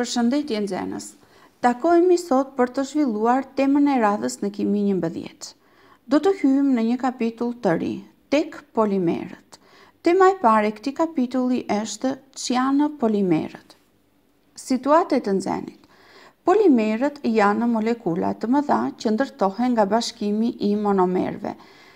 Përshëndetje nxenës. Takohemi sot për të zhvilluar temën e radhës në Kimi njëmbëdhjetë. Do të hyjmë në një kapitull të ri, tek polimerët. Tema e parë e këtij kapitulli është ç'janë polimerët. Situata e të nxenit. Polimerët janë molekula të mëdha që ndërtohen nga bashkimi i monomerëve.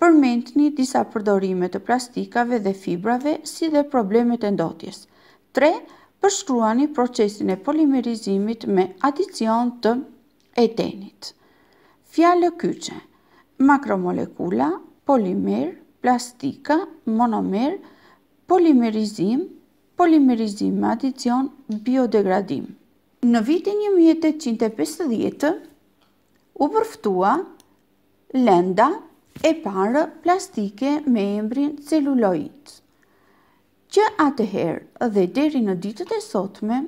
Përmendni disa përdorime të plastikave dhe fibrave si dhe problemet e ndotjes. Tre, Përshkruani procesin e polimerizimit me adicion të etenit. Fjalë kyçe, makromolekula, polimer, plastika, monomer, polimerizim, polimerizim me adicion, biodegradim. Në vitin një mijë e tetëqind e pesëdhjetë u përftua lënda e parë plastike me emrin celuloid, që atëherë dhe deri në ditët e sotme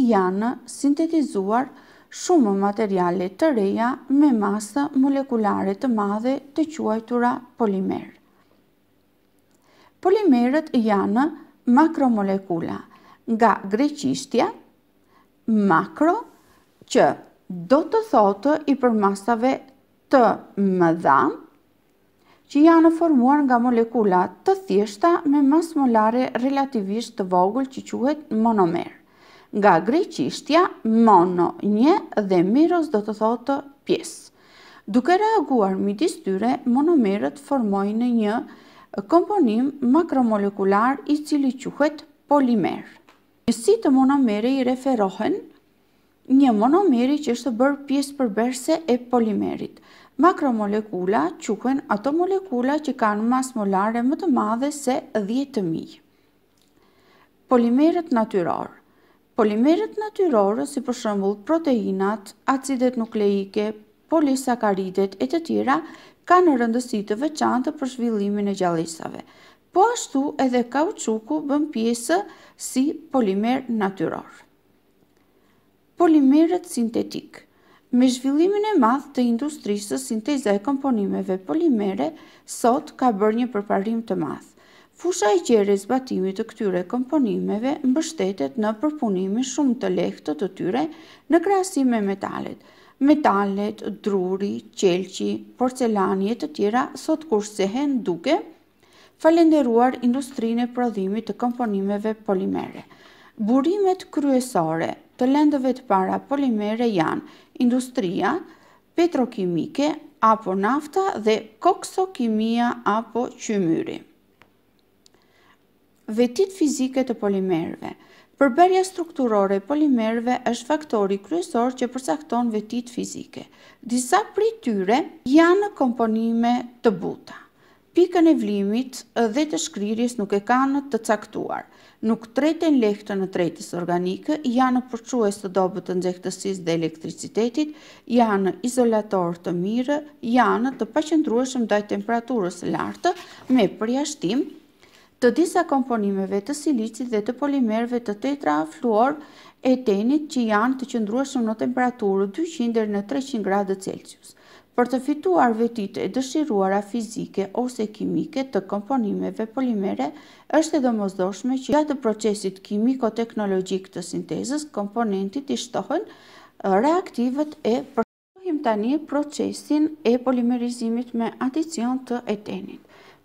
janë sintetizuar shumë materiale të reja me masë molekulare të madhe të quajtura polimer. Polimerët janë makromolekula, nga greqishtja Makro, që do të thotë i përmasave të mëdha, që janë formuar nga molekula të thjeshta me masë molare relativisht të vogël që quhet monomer. Nga greqishtja, mono, një dhe meros do të thotë pjesë. Duke reaguar midis tyre, monomerët formojnë një komponim makromolekular i cili quhet polimer. Njësitë monomeri i referohen një monomeri që është bërë pjesë përbërëse e polimerit. Makromolekula quhen ato molekula që kanë masë molare më të madhe se dhjetë mijë. Polimerët natyrorë Polimerët natyrorë, si për shembull proteinat, acidet nukleike, polisakaridet e të tjera, kanë rëndësi të veçantë për zhvillimin e gjallesave. Po ashtu edhe kauçuku bën pjesë si polimer natyror. Polimerët sintetikë Me zhvillimin e madh të industrisë, sinteza e komponimeve polimere sot ka bërë një përparim të madh. Fusha e gjerë e zbatimit të këtyre komponimeve mbështetet në përpunimin shumë të lehtë të tyre në krahasim me metalet. Metalet, druri, qelqi, porcelani e të tjera sot kursehen duke falenderuar industrinë e prodhimit të komponimeve polimere. Burimet kryesore të lëndëve të para polimere janë industria petrokimike apo nafta dhe koksokimia apo qymyri. Vetitë fizike të polimerëve. Përbërja strukturore e polimerëve është faktori kryesor që përcakton vetitë fizike. Disa prej tyre. Janë komponime të buta. Pikën e vlimit dhe të shkrirjes nuk e kanë të caktuar. Nuk treten lehtë në tretës organikë, janë përçues të dobët të nxehtësisë dhe elektricitetit, janë izolatorë të mirë, janë të paqëndrueshëm ndaj temperaturës së lartë, me përjashtim të disa komponimeve të silicit dhe të polimerëve të tetrafluoroetenit që janë të qëndrueshëm në temperaturë dyqind deri në treqind gradë Celsius. Për të fituar vetitë e dëshiruara fizike ose kimike të komponimeve polimere, është e domosdoshme që gjatë procesit kimiko-teknologjik të sintezës komponentit i shtohen reaktivët e Shohim tani procesin e polimerizimit me adicion të etenit.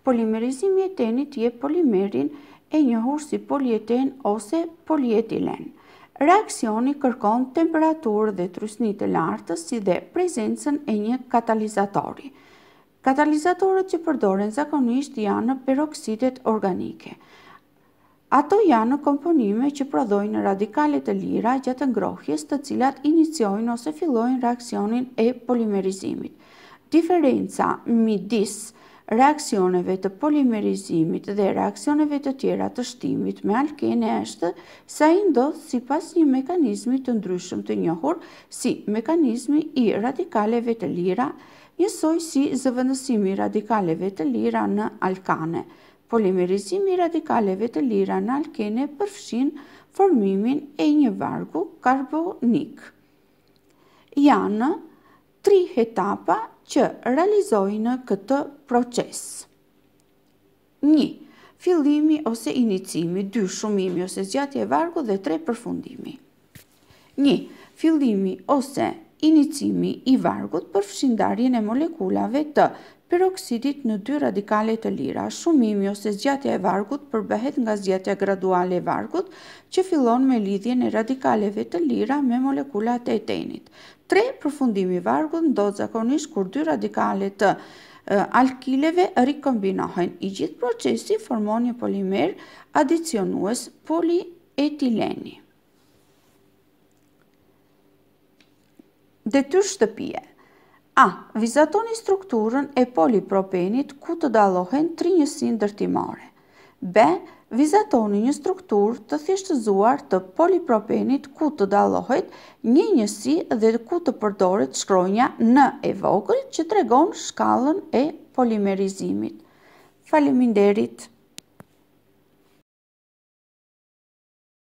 Polimerizimi i etenit jep polimerin e njohur si polieten ose polietilen. Reaksioni kërkon temperaturë dhe trysni të lartë si dhe prezencën e një katalizatori. Katalizatorët që përdoren zakonisht janë peroksidet organike. Ato janë komponime që prodhojnë radikale të lira gjatë ngrohjes, të cilat iniciojnë ose fillojnë reaksionin e polimerizimit. Diferenca midis reaksioneve të polimerizimit dhe reaksioneve të tjera të shtimit me alkene është se ai ndodh sipas një mekanizmi të ndryshëm të njohur si mekanizmi i radikaleve të lira, njësoj si zëvendësimi i radikaleve të lira në alkane, Polimerizimi i radikaleve të lira në alkene përfshin formimin e një vargu karbonik. Janë tri etapa që realizojnë këtë proces. Një, Fillimi ose inicimi, dy, Shumimi ose zgjatja e vargut dhe tre, Përfundimi. Një Fillimi ose inicimi i vargut përfshin ndarjen e molekulave të peroksidit në dy radikale të lira. Shumimi ose zgjatja e vargut përbëhet nga zgjatja graduale e vargut, që fillon me lidhjen e radikaleve të lira me molekulat e etenit. Tre Përfundimi i vargut ndodh zakonisht kur dy radikale të alkileve rikombinohen. I gjithë procesi formon një polimer adicionues, polietileni. Detyrë shtëpie. A. Vizatoni strukturën e polipropenit ku të dallohen tri njësinë ndërtimore. B. Vizatoni një strukturë të thjeshtëzuar të polipropenit ku të dallohet një njësi dhe ku të përdoret shkronja N e vogël që tregon shkallën e polimerizimit. Faleminderit!